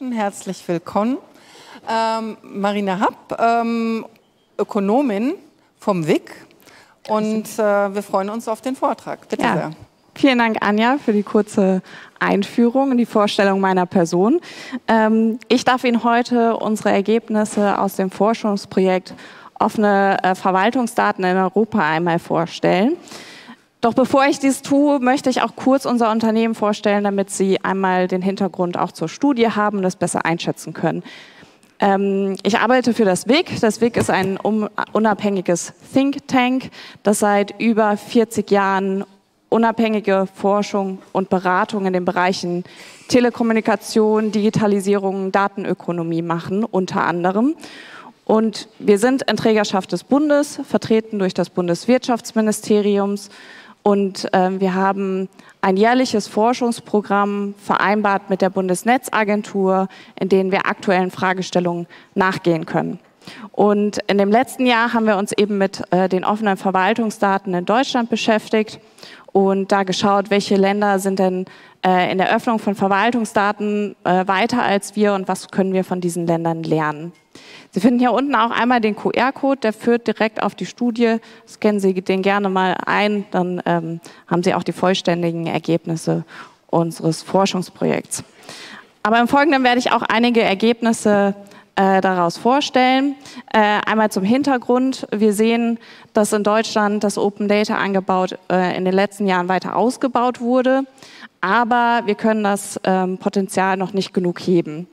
Herzlich willkommen. Ähm, Marina Happ, ähm, Ökonomin vom WIC. Und äh, wir freuen uns auf den Vortrag. Bitte ja. sehr. Vielen Dank, Anja, für die kurze Einführung und die Vorstellung meiner Person. Ähm, ich darf Ihnen heute unsere Ergebnisse aus dem Forschungsprojekt Offene äh, Verwaltungsdaten in Europa einmal vorstellen. Doch bevor ich dies tue, möchte ich auch kurz unser Unternehmen vorstellen, damit Sie einmal den Hintergrund auch zur Studie haben und das besser einschätzen können. Ähm, ich arbeite für das WIG. Das WIG ist ein unabhängiges Think Tank, das seit über 40 Jahren unabhängige Forschung und Beratung in den Bereichen Telekommunikation, Digitalisierung, Datenökonomie machen, unter anderem. Und wir sind in Trägerschaft des Bundes, vertreten durch das Bundeswirtschaftsministeriums und äh, wir haben ein jährliches Forschungsprogramm vereinbart mit der Bundesnetzagentur, in dem wir aktuellen Fragestellungen nachgehen können. Und in dem letzten Jahr haben wir uns eben mit äh, den offenen Verwaltungsdaten in Deutschland beschäftigt und da geschaut, welche Länder sind denn äh, in der Öffnung von Verwaltungsdaten äh, weiter als wir und was können wir von diesen Ländern lernen. Sie finden hier unten auch einmal den QR-Code, der führt direkt auf die Studie. Scannen Sie den gerne mal ein, dann ähm, haben Sie auch die vollständigen Ergebnisse unseres Forschungsprojekts. Aber im Folgenden werde ich auch einige Ergebnisse äh, daraus vorstellen. Äh, einmal zum Hintergrund. Wir sehen, dass in Deutschland das Open Data Angebot äh, in den letzten Jahren weiter ausgebaut wurde, aber wir können das ähm, Potenzial noch nicht genug heben.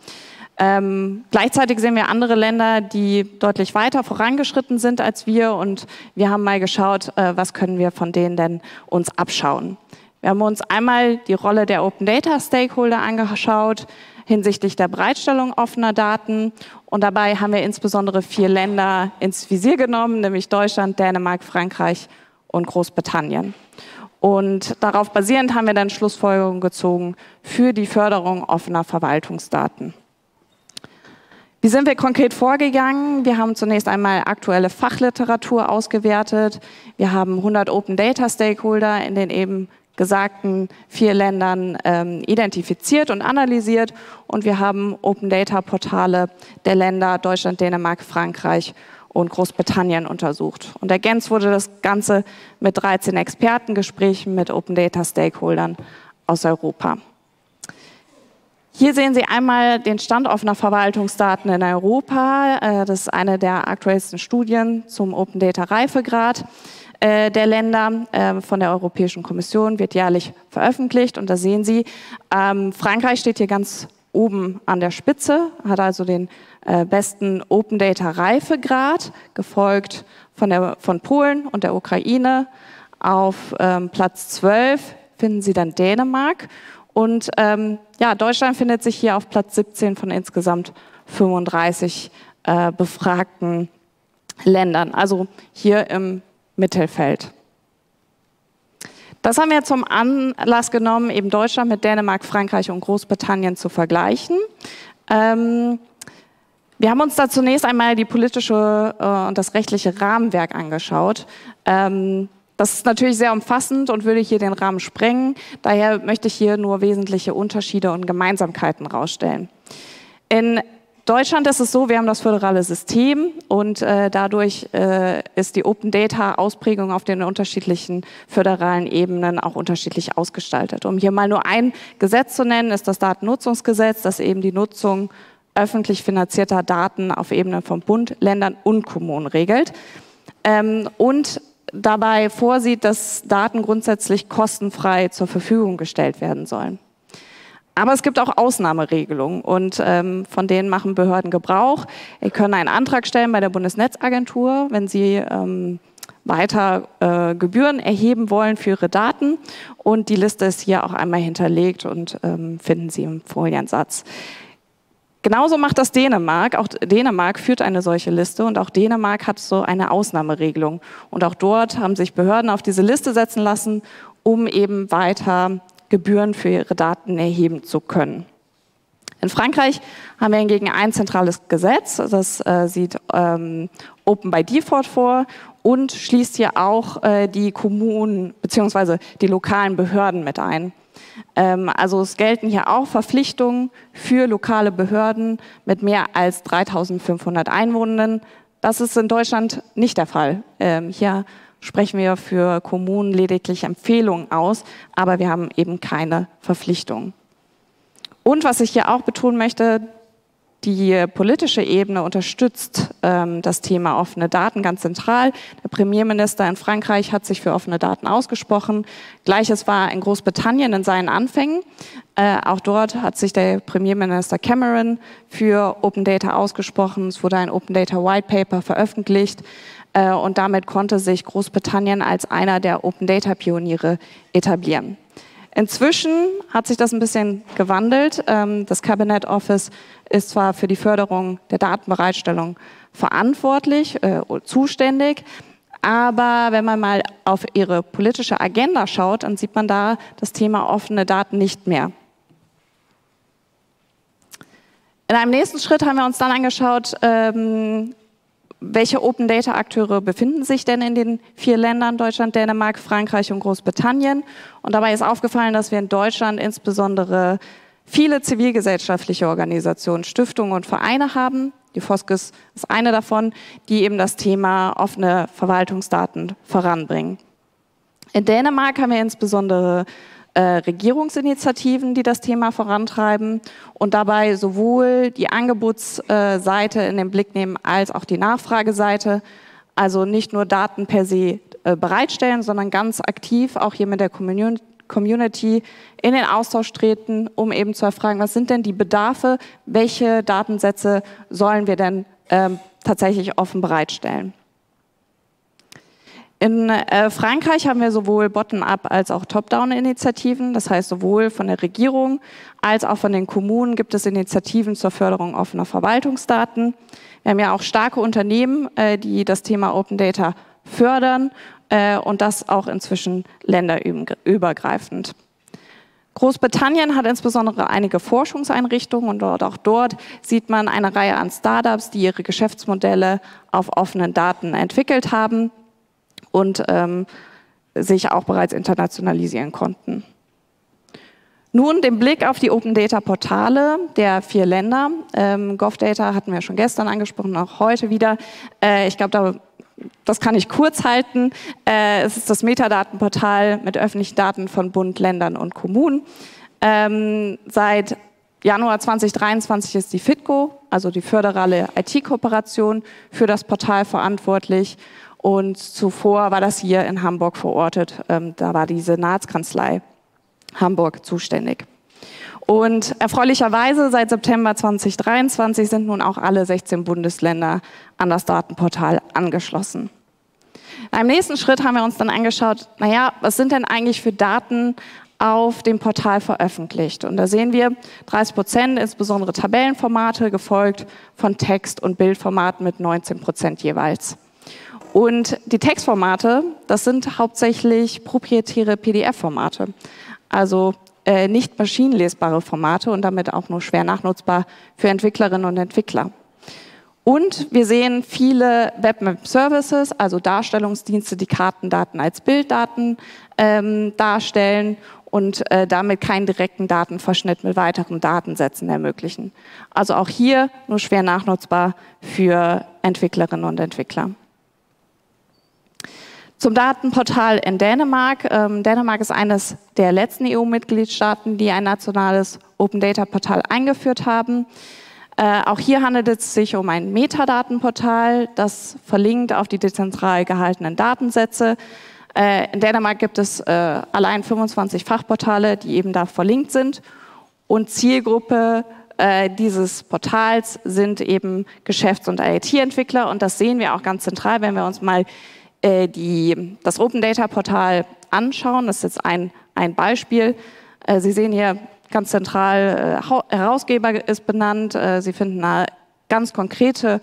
Ähm, gleichzeitig sehen wir andere Länder, die deutlich weiter vorangeschritten sind als wir und wir haben mal geschaut, äh, was können wir von denen denn uns abschauen. Wir haben uns einmal die Rolle der Open Data Stakeholder angeschaut hinsichtlich der Bereitstellung offener Daten und dabei haben wir insbesondere vier Länder ins Visier genommen, nämlich Deutschland, Dänemark, Frankreich und Großbritannien. Und darauf basierend haben wir dann Schlussfolgerungen gezogen für die Förderung offener Verwaltungsdaten. Wie sind wir konkret vorgegangen? Wir haben zunächst einmal aktuelle Fachliteratur ausgewertet. Wir haben 100 Open Data Stakeholder in den eben gesagten vier Ländern ähm, identifiziert und analysiert und wir haben Open Data Portale der Länder Deutschland, Dänemark, Frankreich und Großbritannien untersucht. Und ergänzt wurde das Ganze mit 13 Expertengesprächen mit Open Data Stakeholdern aus Europa. Hier sehen Sie einmal den Stand offener Verwaltungsdaten in Europa. Äh, das ist eine der aktuellsten Studien zum Open Data Reifegrad äh, der Länder äh, von der Europäischen Kommission, wird jährlich veröffentlicht. Und da sehen Sie, ähm, Frankreich steht hier ganz oben an der Spitze, hat also den besten Open Data Reifegrad, gefolgt von, der, von Polen und der Ukraine. Auf ähm, Platz 12 finden Sie dann Dänemark und ähm, ja, Deutschland findet sich hier auf Platz 17 von insgesamt 35 äh, befragten Ländern, also hier im Mittelfeld. Das haben wir zum Anlass genommen, eben Deutschland mit Dänemark, Frankreich und Großbritannien zu vergleichen. Ähm, wir haben uns da zunächst einmal die politische äh, und das rechtliche Rahmenwerk angeschaut. Ähm, das ist natürlich sehr umfassend und würde hier den Rahmen sprengen. Daher möchte ich hier nur wesentliche Unterschiede und Gemeinsamkeiten rausstellen. In Deutschland ist es so, wir haben das föderale System und äh, dadurch äh, ist die Open Data Ausprägung auf den unterschiedlichen föderalen Ebenen auch unterschiedlich ausgestaltet. Um hier mal nur ein Gesetz zu nennen, ist das Datennutzungsgesetz, das eben die Nutzung öffentlich finanzierter Daten auf Ebene von Bund, Ländern und Kommunen regelt. Ähm, und dabei vorsieht, dass Daten grundsätzlich kostenfrei zur Verfügung gestellt werden sollen. Aber es gibt auch Ausnahmeregelungen und ähm, von denen machen Behörden Gebrauch. Sie können einen Antrag stellen bei der Bundesnetzagentur, wenn Sie ähm, weiter äh, Gebühren erheben wollen für Ihre Daten. Und die Liste ist hier auch einmal hinterlegt und ähm, finden Sie im Foliensatz. Genauso macht das Dänemark. Auch Dänemark führt eine solche Liste und auch Dänemark hat so eine Ausnahmeregelung. Und auch dort haben sich Behörden auf diese Liste setzen lassen, um eben weiter Gebühren für ihre Daten erheben zu können. In Frankreich haben wir hingegen ein zentrales Gesetz, das äh, sieht ähm, Open by Default vor und schließt hier auch äh, die Kommunen bzw. die lokalen Behörden mit ein. Ähm, also es gelten hier auch Verpflichtungen für lokale Behörden mit mehr als 3500 Einwohnern. Das ist in Deutschland nicht der Fall. Ähm, hier sprechen wir für Kommunen lediglich Empfehlungen aus, aber wir haben eben keine Verpflichtungen. Und was ich hier auch betonen möchte, die politische Ebene unterstützt ähm, das Thema offene Daten ganz zentral. Der Premierminister in Frankreich hat sich für offene Daten ausgesprochen. Gleiches war in Großbritannien in seinen Anfängen. Äh, auch dort hat sich der Premierminister Cameron für Open Data ausgesprochen. Es wurde ein Open Data White Paper veröffentlicht. Äh, und damit konnte sich Großbritannien als einer der Open Data Pioniere etablieren. Inzwischen hat sich das ein bisschen gewandelt. Ähm, das Cabinet Office ist zwar für die Förderung der Datenbereitstellung verantwortlich, äh, zuständig, aber wenn man mal auf ihre politische Agenda schaut, dann sieht man da das Thema offene Daten nicht mehr. In einem nächsten Schritt haben wir uns dann angeschaut, ähm, welche Open Data Akteure befinden sich denn in den vier Ländern Deutschland, Dänemark, Frankreich und Großbritannien? Und dabei ist aufgefallen, dass wir in Deutschland insbesondere viele zivilgesellschaftliche Organisationen, Stiftungen und Vereine haben. Die Foskes ist eine davon, die eben das Thema offene Verwaltungsdaten voranbringen. In Dänemark haben wir insbesondere äh, Regierungsinitiativen, die das Thema vorantreiben und dabei sowohl die Angebotsseite in den Blick nehmen als auch die Nachfrageseite. Also nicht nur Daten per se äh, bereitstellen, sondern ganz aktiv auch hier mit der Community in den Austausch treten, um eben zu erfragen, was sind denn die Bedarfe, welche Datensätze sollen wir denn ähm, tatsächlich offen bereitstellen. In äh, Frankreich haben wir sowohl Bottom-up als auch Top-down-Initiativen. Das heißt, sowohl von der Regierung als auch von den Kommunen gibt es Initiativen zur Förderung offener Verwaltungsdaten. Wir haben ja auch starke Unternehmen, äh, die das Thema Open Data fördern äh, und das auch inzwischen länderübergreifend. Großbritannien hat insbesondere einige Forschungseinrichtungen und dort, auch dort sieht man eine Reihe an Startups, die ihre Geschäftsmodelle auf offenen Daten entwickelt haben und ähm, sich auch bereits internationalisieren konnten. Nun den Blick auf die Open Data Portale der vier Länder. Ähm, GovData hatten wir schon gestern angesprochen, auch heute wieder. Äh, ich glaube, da, das kann ich kurz halten. Äh, es ist das Metadatenportal mit öffentlichen Daten von Bund, Ländern und Kommunen. Ähm, seit Januar 2023 ist die FITCO, also die föderale IT-Kooperation, für das Portal verantwortlich. Und zuvor war das hier in Hamburg verortet. Ähm, da war die Senatskanzlei Hamburg zuständig. Und erfreulicherweise seit September 2023 sind nun auch alle 16 Bundesländer an das Datenportal angeschlossen. Im nächsten Schritt haben wir uns dann angeschaut, naja, was sind denn eigentlich für Daten auf dem Portal veröffentlicht? Und da sehen wir 30 Prozent, insbesondere Tabellenformate, gefolgt von Text- und Bildformaten mit 19 Prozent jeweils. Und die Textformate, das sind hauptsächlich proprietäre PDF-Formate, also äh, nicht maschinenlesbare Formate und damit auch nur schwer nachnutzbar für Entwicklerinnen und Entwickler. Und wir sehen viele Webmap-Services, also Darstellungsdienste, die Kartendaten als Bilddaten ähm, darstellen und äh, damit keinen direkten Datenverschnitt mit weiteren Datensätzen ermöglichen. Also auch hier nur schwer nachnutzbar für Entwicklerinnen und Entwickler. Zum Datenportal in Dänemark. Ähm, Dänemark ist eines der letzten EU-Mitgliedstaaten, die ein nationales Open Data Portal eingeführt haben. Äh, auch hier handelt es sich um ein Metadatenportal, das verlinkt auf die dezentral gehaltenen Datensätze. Äh, in Dänemark gibt es äh, allein 25 Fachportale, die eben da verlinkt sind. Und Zielgruppe äh, dieses Portals sind eben Geschäfts- und IT-Entwickler. Und das sehen wir auch ganz zentral, wenn wir uns mal äh, die, das Open Data Portal anschauen. Das ist jetzt ein, ein Beispiel. Äh, Sie sehen hier ganz zentral, äh, Herausgeber ist benannt. Äh, Sie finden eine ganz konkrete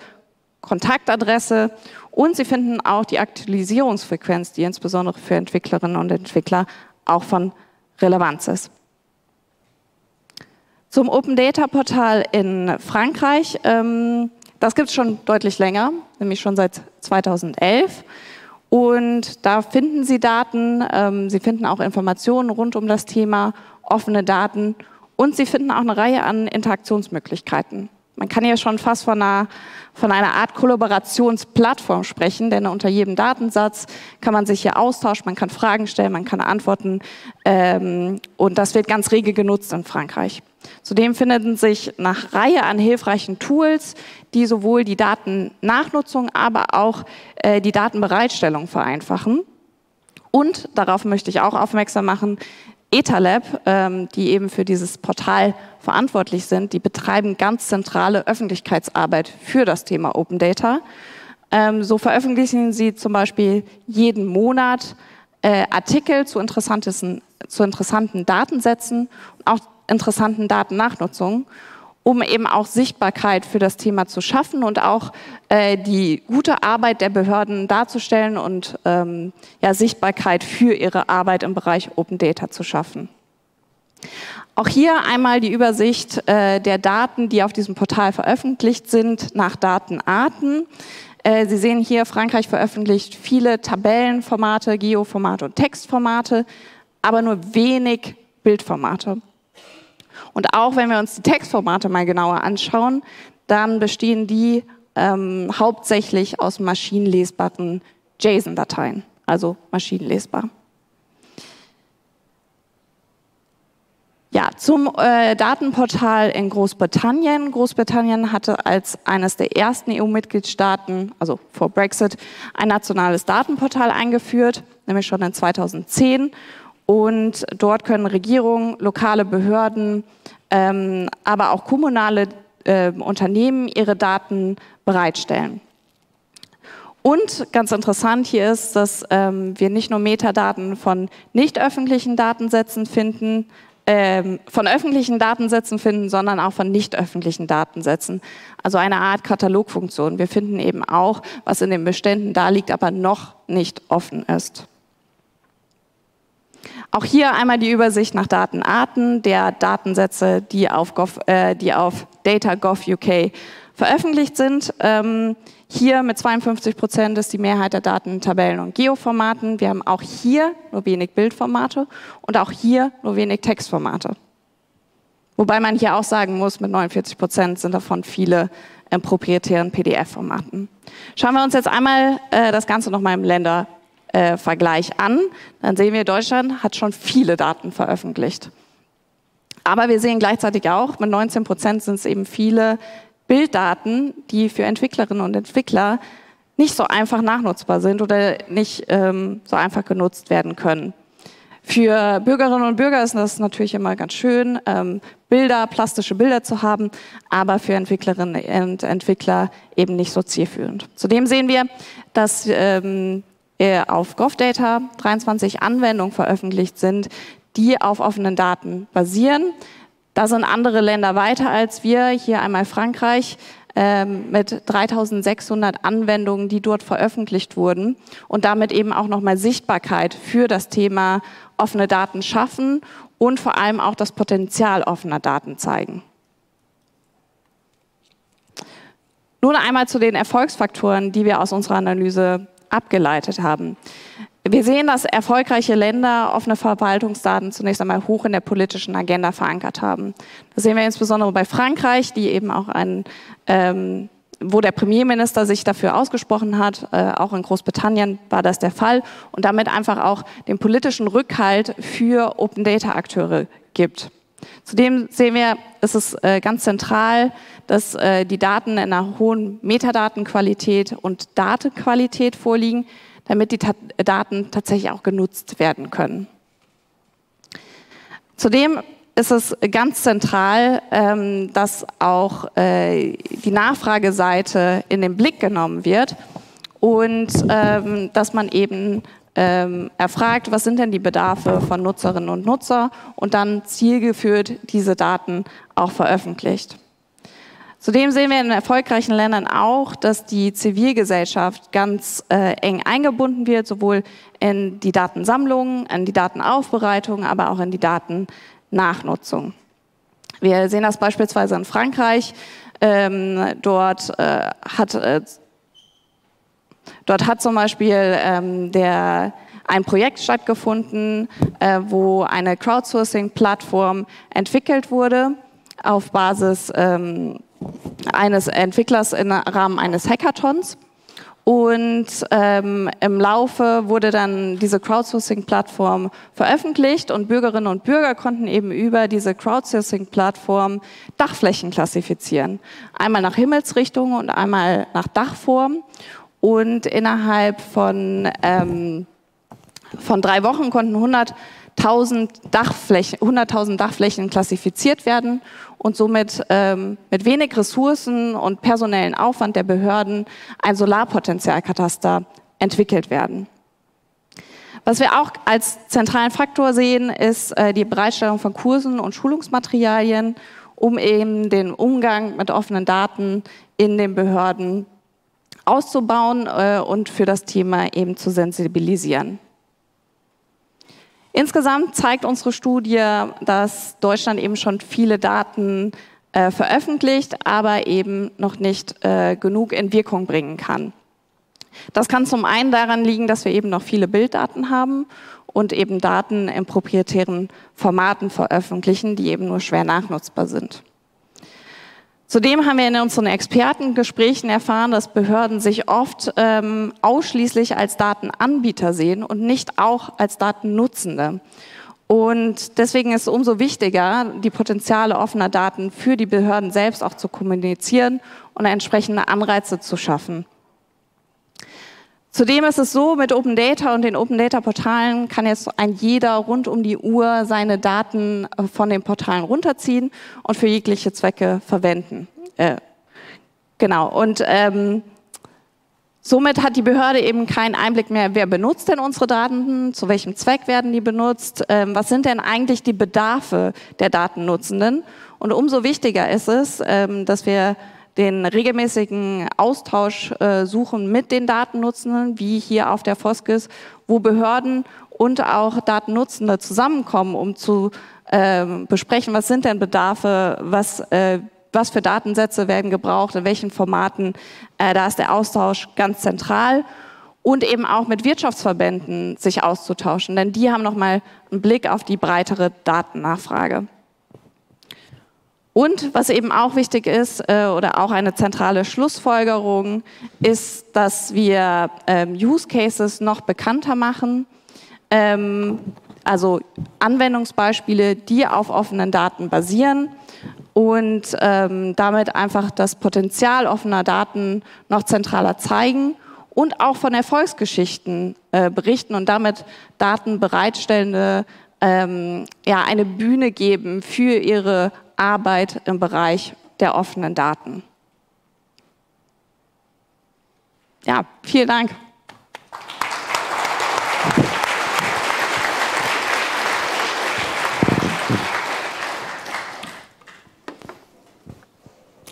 Kontaktadresse und Sie finden auch die Aktualisierungsfrequenz, die insbesondere für Entwicklerinnen und Entwickler auch von Relevanz ist. Zum Open Data Portal in Frankreich. Ähm, das gibt es schon deutlich länger, nämlich schon seit 2011. Und da finden Sie Daten, ähm, Sie finden auch Informationen rund um das Thema, offene Daten und Sie finden auch eine Reihe an Interaktionsmöglichkeiten. Man kann hier schon fast von einer, von einer Art Kollaborationsplattform sprechen, denn unter jedem Datensatz kann man sich hier austauschen, man kann Fragen stellen, man kann antworten ähm, und das wird ganz rege genutzt in Frankreich. Zudem finden sich nach Reihe an hilfreichen Tools, die sowohl die Datennachnutzung, aber auch äh, die Datenbereitstellung vereinfachen. Und darauf möchte ich auch aufmerksam machen, Etherlab, ähm, die eben für dieses Portal verantwortlich sind, die betreiben ganz zentrale Öffentlichkeitsarbeit für das Thema Open Data. Ähm, so veröffentlichen sie zum Beispiel jeden Monat äh, Artikel zu, zu interessanten Datensätzen auch interessanten Datennachnutzung, um eben auch Sichtbarkeit für das Thema zu schaffen und auch äh, die gute Arbeit der Behörden darzustellen und ähm, ja, Sichtbarkeit für ihre Arbeit im Bereich Open Data zu schaffen. Auch hier einmal die Übersicht äh, der Daten, die auf diesem Portal veröffentlicht sind, nach Datenarten. Äh, Sie sehen hier, Frankreich veröffentlicht viele Tabellenformate, Geoformate und Textformate, aber nur wenig Bildformate. Und auch wenn wir uns die Textformate mal genauer anschauen, dann bestehen die ähm, hauptsächlich aus maschinenlesbaren JSON-Dateien, also maschinenlesbar. Ja, zum äh, Datenportal in Großbritannien. Großbritannien hatte als eines der ersten EU-Mitgliedstaaten, also vor Brexit, ein nationales Datenportal eingeführt, nämlich schon in 2010. Und dort können Regierungen, lokale Behörden, ähm, aber auch kommunale äh, Unternehmen ihre Daten bereitstellen. Und ganz interessant hier ist, dass ähm, wir nicht nur Metadaten von nicht öffentlichen Datensätzen finden, ähm, von öffentlichen Datensätzen finden, sondern auch von nicht öffentlichen Datensätzen. Also eine Art Katalogfunktion. Wir finden eben auch, was in den Beständen da liegt, aber noch nicht offen ist. Auch hier einmal die Übersicht nach Datenarten der Datensätze, die auf, äh, auf DataGov UK veröffentlicht sind. Ähm, hier mit 52 Prozent ist die Mehrheit der Daten in Tabellen und Geoformaten. Wir haben auch hier nur wenig Bildformate und auch hier nur wenig Textformate. Wobei man hier auch sagen muss, mit 49 Prozent sind davon viele in proprietären PDF-Formaten. Schauen wir uns jetzt einmal äh, das Ganze nochmal im Länder äh, Vergleich an, dann sehen wir, Deutschland hat schon viele Daten veröffentlicht. Aber wir sehen gleichzeitig auch, mit 19 Prozent sind es eben viele Bilddaten, die für Entwicklerinnen und Entwickler nicht so einfach nachnutzbar sind oder nicht ähm, so einfach genutzt werden können. Für Bürgerinnen und Bürger ist das natürlich immer ganz schön, ähm, Bilder, plastische Bilder zu haben, aber für Entwicklerinnen und Entwickler eben nicht so zielführend. Zudem sehen wir, dass ähm, äh, auf GovData 23 Anwendungen veröffentlicht sind, die auf offenen Daten basieren. Da sind andere Länder weiter als wir. Hier einmal Frankreich ähm, mit 3600 Anwendungen, die dort veröffentlicht wurden und damit eben auch nochmal Sichtbarkeit für das Thema offene Daten schaffen und vor allem auch das Potenzial offener Daten zeigen. Nun einmal zu den Erfolgsfaktoren, die wir aus unserer Analyse abgeleitet haben. Wir sehen, dass erfolgreiche Länder offene Verwaltungsdaten zunächst einmal hoch in der politischen Agenda verankert haben. Das sehen wir insbesondere bei Frankreich, die eben auch ein, ähm, wo der Premierminister sich dafür ausgesprochen hat. Äh, auch in Großbritannien war das der Fall und damit einfach auch den politischen Rückhalt für Open Data Akteure gibt. Zudem sehen wir, es ist äh, ganz zentral, dass äh, die Daten in einer hohen Metadatenqualität und Datenqualität vorliegen, damit die Daten tatsächlich auch genutzt werden können. Zudem ist es ganz zentral, ähm, dass auch äh, die Nachfrageseite in den Blick genommen wird und ähm, dass man eben ähm, erfragt, was sind denn die Bedarfe von Nutzerinnen und Nutzer und dann zielgeführt diese Daten auch veröffentlicht. Zudem sehen wir in erfolgreichen Ländern auch, dass die Zivilgesellschaft ganz äh, eng eingebunden wird, sowohl in die Datensammlung, in die Datenaufbereitung, aber auch in die Datennachnutzung. Wir sehen das beispielsweise in Frankreich. Ähm, dort äh, hat äh, Dort hat zum Beispiel ähm, der, ein Projekt stattgefunden, äh, wo eine Crowdsourcing-Plattform entwickelt wurde auf Basis ähm, eines Entwicklers im Rahmen eines Hackathons. Und ähm, im Laufe wurde dann diese Crowdsourcing-Plattform veröffentlicht und Bürgerinnen und Bürger konnten eben über diese Crowdsourcing-Plattform Dachflächen klassifizieren. Einmal nach Himmelsrichtung und einmal nach Dachform. Und innerhalb von, ähm, von drei Wochen konnten 100.000 Dachflächen, 100 Dachflächen klassifiziert werden und somit ähm, mit wenig Ressourcen und personellen Aufwand der Behörden ein Solarpotenzialkataster entwickelt werden. Was wir auch als zentralen Faktor sehen, ist äh, die Bereitstellung von Kursen und Schulungsmaterialien, um eben den Umgang mit offenen Daten in den Behörden auszubauen äh, und für das Thema eben zu sensibilisieren. Insgesamt zeigt unsere Studie, dass Deutschland eben schon viele Daten äh, veröffentlicht, aber eben noch nicht äh, genug in Wirkung bringen kann. Das kann zum einen daran liegen, dass wir eben noch viele Bilddaten haben und eben Daten in proprietären Formaten veröffentlichen, die eben nur schwer nachnutzbar sind. Zudem haben wir in unseren Expertengesprächen erfahren, dass Behörden sich oft ähm, ausschließlich als Datenanbieter sehen und nicht auch als Datennutzende. Und deswegen ist es umso wichtiger, die Potenziale offener Daten für die Behörden selbst auch zu kommunizieren und entsprechende Anreize zu schaffen. Zudem ist es so, mit Open Data und den Open Data Portalen kann jetzt ein jeder rund um die Uhr seine Daten äh, von den Portalen runterziehen und für jegliche Zwecke verwenden. Äh, genau. Und ähm, somit hat die Behörde eben keinen Einblick mehr, wer benutzt denn unsere Daten, zu welchem Zweck werden die benutzt, ähm, was sind denn eigentlich die Bedarfe der Datennutzenden. Und umso wichtiger ist es, ähm, dass wir den regelmäßigen Austausch äh, suchen mit den Datennutzenden, wie hier auf der Foskis, wo Behörden und auch Datennutzende zusammenkommen, um zu äh, besprechen, was sind denn Bedarfe, was, äh, was für Datensätze werden gebraucht, in welchen Formaten. Äh, da ist der Austausch ganz zentral und eben auch mit Wirtschaftsverbänden sich auszutauschen, denn die haben nochmal einen Blick auf die breitere Datennachfrage. Und was eben auch wichtig ist äh, oder auch eine zentrale Schlussfolgerung ist, dass wir ähm, Use Cases noch bekannter machen, ähm, also Anwendungsbeispiele, die auf offenen Daten basieren und ähm, damit einfach das Potenzial offener Daten noch zentraler zeigen und auch von Erfolgsgeschichten äh, berichten und damit Daten bereitstellende ähm, ja, eine Bühne geben für ihre Arbeit im Bereich der offenen Daten. Ja, vielen Dank.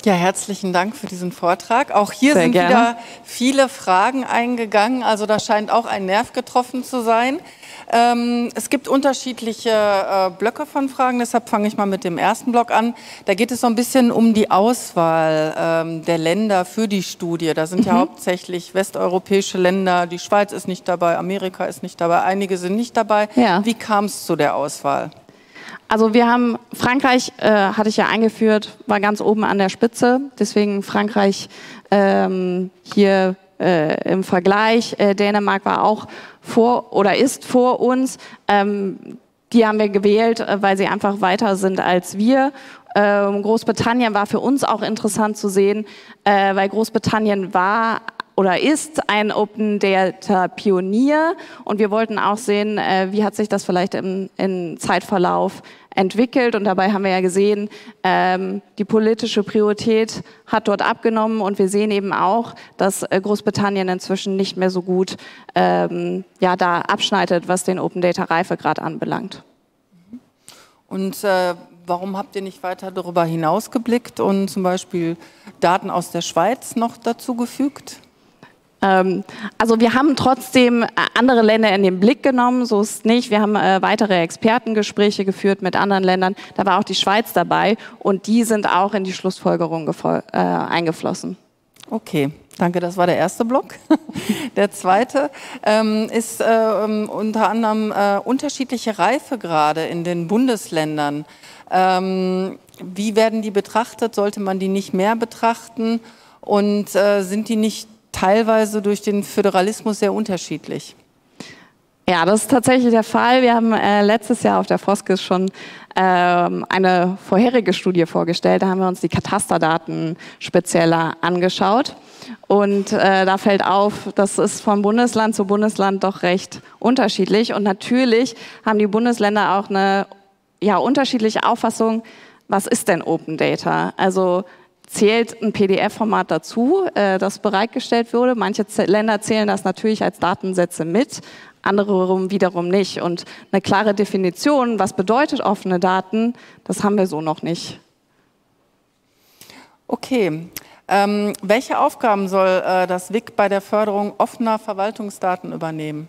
Ja, herzlichen Dank für diesen Vortrag. Auch hier Sehr sind gerne. wieder viele Fragen eingegangen. Also da scheint auch ein Nerv getroffen zu sein. Ähm, es gibt unterschiedliche äh, Blöcke von Fragen, deshalb fange ich mal mit dem ersten Block an. Da geht es so ein bisschen um die Auswahl ähm, der Länder für die Studie. Da sind mhm. ja hauptsächlich westeuropäische Länder, die Schweiz ist nicht dabei, Amerika ist nicht dabei, einige sind nicht dabei. Ja. Wie kam es zu der Auswahl? Also wir haben Frankreich, äh, hatte ich ja eingeführt, war ganz oben an der Spitze. Deswegen Frankreich ähm, hier äh, im Vergleich. Äh, Dänemark war auch vor oder ist vor uns. Ähm, die haben wir gewählt, äh, weil sie einfach weiter sind als wir. Ähm, Großbritannien war für uns auch interessant zu sehen, äh, weil Großbritannien war oder ist ein Open Data Pionier und wir wollten auch sehen, äh, wie hat sich das vielleicht im, im Zeitverlauf entwickelt und dabei haben wir ja gesehen, ähm, die politische Priorität hat dort abgenommen und wir sehen eben auch, dass äh, Großbritannien inzwischen nicht mehr so gut ähm, ja, da abschneidet, was den Open Data Reifegrad anbelangt. Und äh, warum habt ihr nicht weiter darüber hinausgeblickt und zum Beispiel Daten aus der Schweiz noch dazu gefügt? Ähm, also wir haben trotzdem äh, andere Länder in den Blick genommen, so ist es nicht. Wir haben äh, weitere Expertengespräche geführt mit anderen Ländern. Da war auch die Schweiz dabei und die sind auch in die Schlussfolgerung äh, eingeflossen. Okay, danke. Das war der erste Block. Der zweite ähm, ist äh, unter anderem äh, unterschiedliche Reifegrade in den Bundesländern. Ähm, wie werden die betrachtet? Sollte man die nicht mehr betrachten? Und äh, sind die nicht teilweise durch den Föderalismus sehr unterschiedlich? Ja, das ist tatsächlich der Fall. Wir haben äh, letztes Jahr auf der Foskis schon ähm, eine vorherige Studie vorgestellt. Da haben wir uns die Katasterdaten spezieller angeschaut. Und äh, da fällt auf, das ist von Bundesland zu Bundesland doch recht unterschiedlich. Und natürlich haben die Bundesländer auch eine ja, unterschiedliche Auffassung, was ist denn Open Data? Also zählt ein PDF-Format dazu, äh, das bereitgestellt wurde. Manche Länder zählen das natürlich als Datensätze mit, andere wiederum nicht. Und eine klare Definition, was bedeutet offene Daten, das haben wir so noch nicht. Okay. Ähm, welche Aufgaben soll äh, das WIC bei der Förderung offener Verwaltungsdaten übernehmen?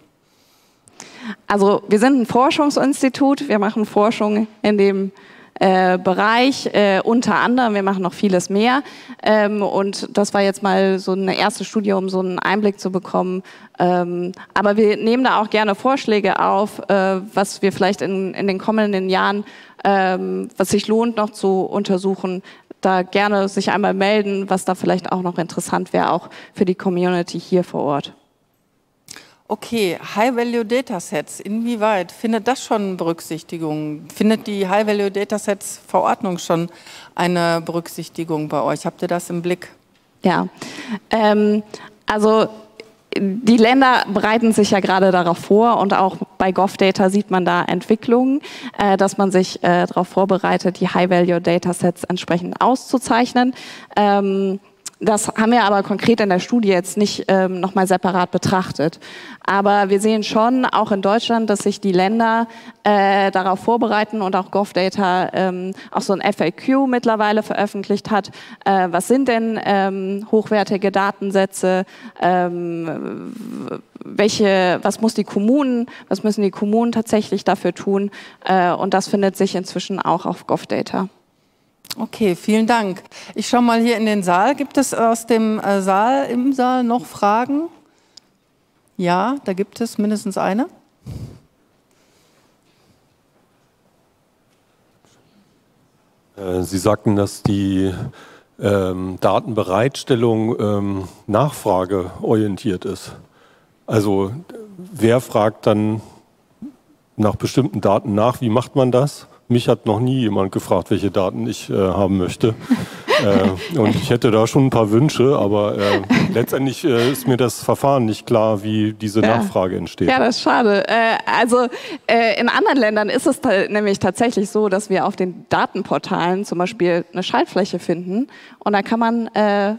Also wir sind ein Forschungsinstitut, wir machen Forschung in dem äh, Bereich, äh, unter anderem, wir machen noch vieles mehr. Ähm, und das war jetzt mal so eine erste Studie, um so einen Einblick zu bekommen. Ähm, aber wir nehmen da auch gerne Vorschläge auf, äh, was wir vielleicht in, in den kommenden Jahren, ähm, was sich lohnt noch zu untersuchen, da gerne sich einmal melden, was da vielleicht auch noch interessant wäre, auch für die Community hier vor Ort. Okay, High-Value-Datasets, inwieweit findet das schon Berücksichtigung? Findet die High-Value-Datasets-Verordnung schon eine Berücksichtigung bei euch? Habt ihr das im Blick? Ja, ähm, also die Länder bereiten sich ja gerade darauf vor und auch bei GovData sieht man da Entwicklungen, äh, dass man sich äh, darauf vorbereitet, die High-Value-Datasets entsprechend auszuzeichnen. Ähm, das haben wir aber konkret in der Studie jetzt nicht ähm, nochmal separat betrachtet. Aber wir sehen schon, auch in Deutschland, dass sich die Länder äh, darauf vorbereiten und auch GovData ähm, auch so ein FAQ mittlerweile veröffentlicht hat. Äh, was sind denn ähm, hochwertige Datensätze? Ähm, welche, was muss die Kommunen, was müssen die Kommunen tatsächlich dafür tun? Äh, und das findet sich inzwischen auch auf GovData. Okay, vielen Dank. Ich schaue mal hier in den Saal. Gibt es aus dem äh, Saal, im Saal noch Fragen? Ja, da gibt es mindestens eine. Äh, Sie sagten, dass die ähm, Datenbereitstellung ähm, nachfrageorientiert ist. Also wer fragt dann nach bestimmten Daten nach? Wie macht man das? Mich hat noch nie jemand gefragt, welche Daten ich äh, haben möchte. Äh, und ich hätte da schon ein paar Wünsche, aber äh, letztendlich äh, ist mir das Verfahren nicht klar, wie diese ja. Nachfrage entsteht. Ja, das ist schade. Äh, also äh, in anderen Ländern ist es nämlich tatsächlich so, dass wir auf den Datenportalen zum Beispiel eine Schaltfläche finden und da kann man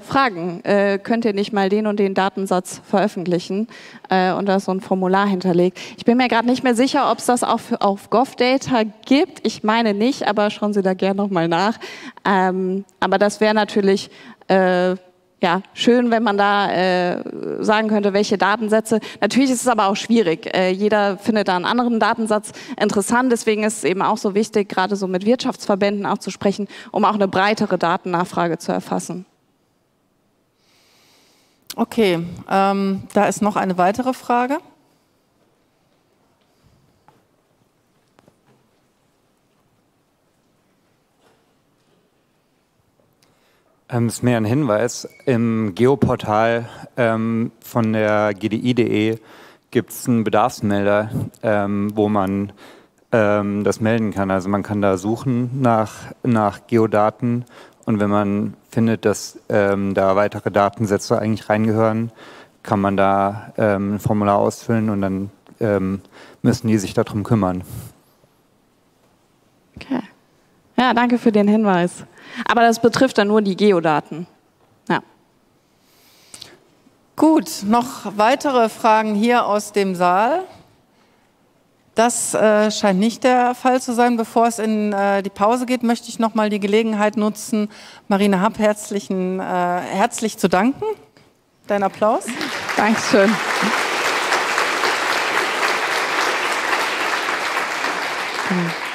fragen, könnt ihr nicht mal den und den Datensatz veröffentlichen? und da ist so ein Formular hinterlegt. Ich bin mir gerade nicht mehr sicher, ob es das auch für, auf GovData gibt. Ich meine nicht, aber schauen Sie da gerne nochmal nach. Ähm, aber das wäre natürlich äh, ja, schön, wenn man da äh, sagen könnte, welche Datensätze. Natürlich ist es aber auch schwierig. Äh, jeder findet da einen anderen Datensatz interessant. Deswegen ist es eben auch so wichtig, gerade so mit Wirtschaftsverbänden auch zu sprechen, um auch eine breitere Datennachfrage zu erfassen. Okay, ähm, da ist noch eine weitere Frage. Ähm, ist mehr ein Hinweis. Im Geoportal ähm, von der GDI.de gibt es einen Bedarfsmelder, ähm, wo man ähm, das melden kann. Also man kann da suchen nach, nach Geodaten und wenn man findet, dass ähm, da weitere Datensätze eigentlich reingehören, kann man da ähm, ein Formular ausfüllen und dann müssen die sich darum kümmern. Okay. Ja, danke für den Hinweis. Aber das betrifft dann nur die Geodaten. Ja. Gut, noch weitere Fragen hier aus dem Saal. Das äh, scheint nicht der Fall zu sein. Bevor es in äh, die Pause geht, möchte ich noch mal die Gelegenheit nutzen, Marina Happ herzlichen, äh, herzlich zu danken. Dein Applaus. Dankeschön. Mhm.